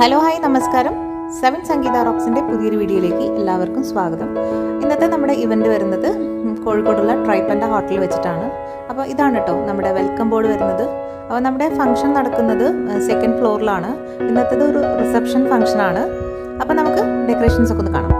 Hello hi നമസ്കാരം. Seven Sangeetha റോക്സിന്റെ പുതിയൊരു വീഡിയോയിലേക്ക് എല്ലാവർക്കും സ്വാഗതം. ഇന്നത്തെ നമ്മുടെ ഇവന്റ് വരുന്നത് കോഴിക്കോടുള്ള ട്രൈപ്പന്റെ ഹോട്ടലിൽ വെച്ചിട്ടാണ്. അപ്പോൾ ഇതാണ് കേട്ടോ നമ്മുടെ വെൽക്കം ബോർഡ് വരുന്നത്. അപ്പോൾ നമ്മുടെ ഫംഗ്ഷൻ നടക്കുന്നത് സെക്കൻഡ് ഫ്ലോറിലാണ് ഇന്നത്തേത് ഒരു റിസപ്ഷൻ ഫംഗ്ഷനാണ്. അപ്പോൾ നമുക്ക് ഡെക്കറേഷൻസ് ഒക്കെ ഒന്ന് കാണാം.